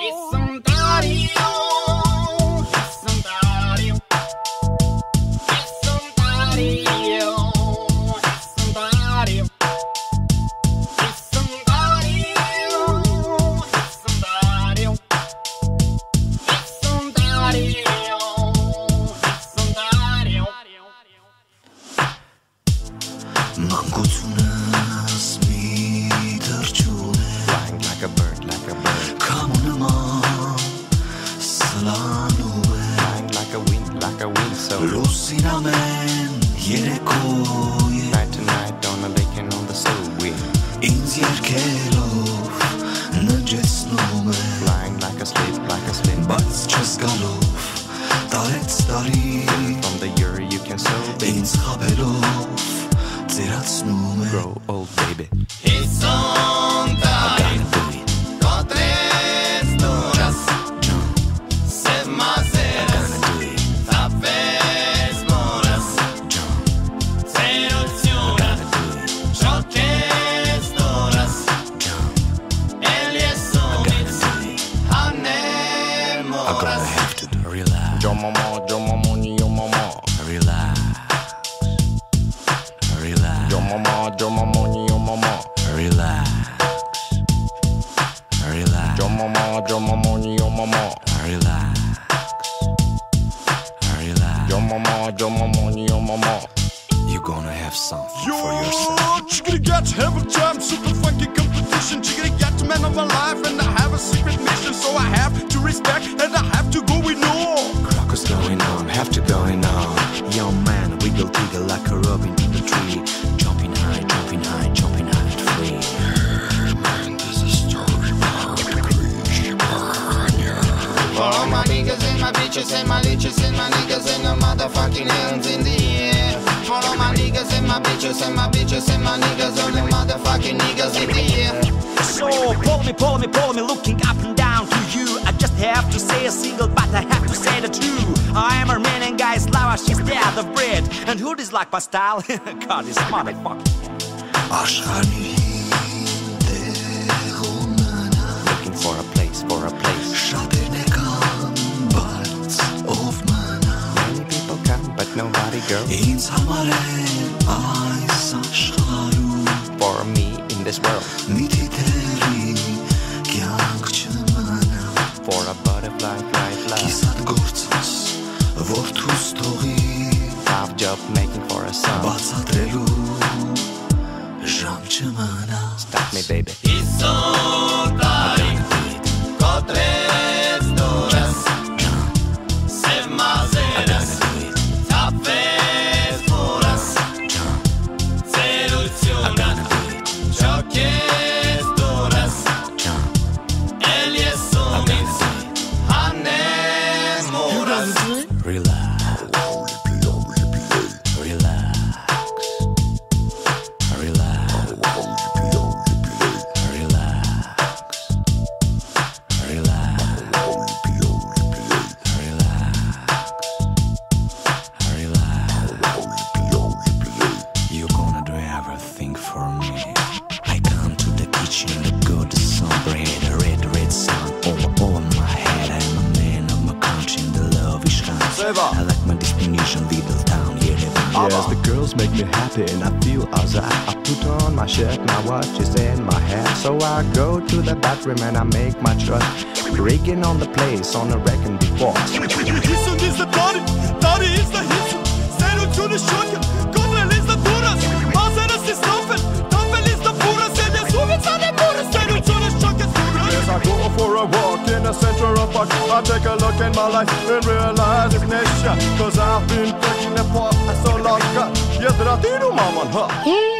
Mam l'anue Like a wind, like a wind so Lucina here jede koje Night to night on the lake and on the snow. we In zjerkelov, nëgje snome Flying like a slip, like a slip Bac qes galov, talec dari From the year you can so be In skapelov, cirat snume Grow old baby. It's all Yo mama, yo mama, ni yo mama. Relax Relax Yo mama, yo mama, ni yo mama. Relax Relax Yo mama, yo mama, ni yo mama. Relax Relax Yo mama, yo mama, ni yo mama. You're gonna have something Yo, for yourself chickity got every time super funky competition. Chickity got the man of my life, and I have a secret mission, so I have to respect and I have to go with no. leeches and my leeches and my niggas and the motherfucking hands in the air. Follow my niggas and my bitches and my bitches and my niggas and the motherfucking niggas in the air. So pull me, pull me, pull me, looking up and down to you. I just have to say a single, but I have to say the true. I am Armenian guy, Slava, she's the other bread. And who dislike my style? God, is motherfucking. Ashani. Ինձ համար է այս աշխարհում For me in this world. Մի դիտերի կյանք չմնա For a butterfly, fly, fly. Կիսատ գործս, որ թուս թողի Tough job making for a son. Բացատրելու ժամ չմնա Stop me, baby. I I like my destination, little town, here yeah, Yes, the girls make me happy and I feel alright. I put on my shirt, my watch is in my hand. So I go to the bathroom and I make my choice. Breaking on the place on a wrecking before. Of park. I take a look in my life and realize it's nation. Cause I've been taking apart so long. Yeah, that I did, mama, huh?